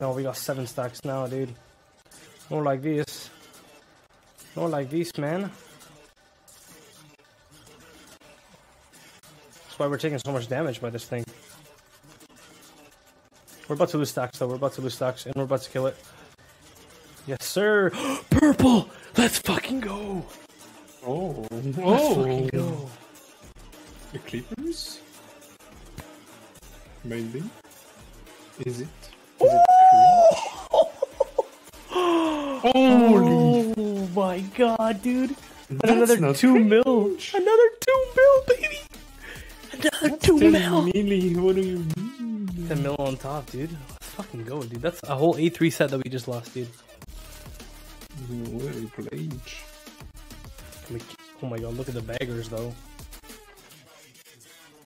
No, we got seven stacks now, dude. More like this. More like this, man. That's why we're taking so much damage by this thing. We're about to lose stacks, though. We're about to lose stacks, and we're about to kill it. Yes, sir. Purple. Let's fucking go. Oh, Let's oh, fucking go. the Clippers? Maybe. Is it? Is it Holy! Oh my god, dude. That's another not two cringe. mil. Another two mil, baby. Another two mil. milli, What do you mean? Ten mil on top, dude. Let's fucking go, dude. That's a whole A3 set that we just lost, dude. Well played. Like, Oh my god, look at the baggers, though.